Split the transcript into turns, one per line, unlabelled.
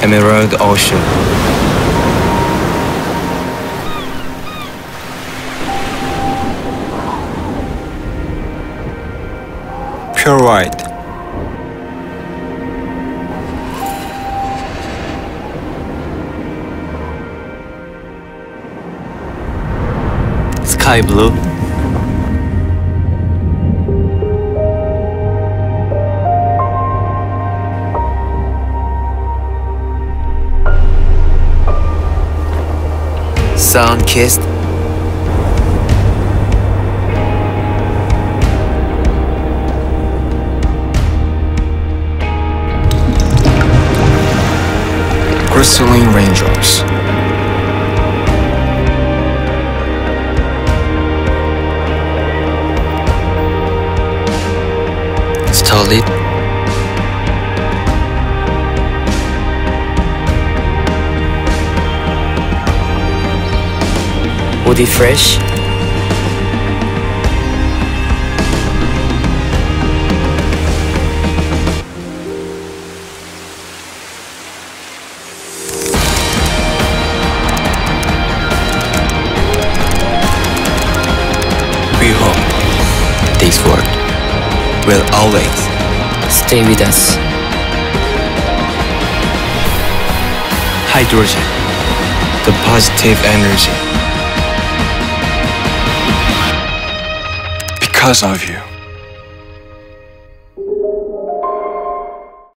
Emerald Ocean. Pure white. Sky blue. Sun kissed.
Crystalline raindrops.
Starlit. Woody Fresh. Will always stay with us. Hydrogen, the positive energy.
Because of you.